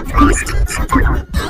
あれ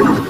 れ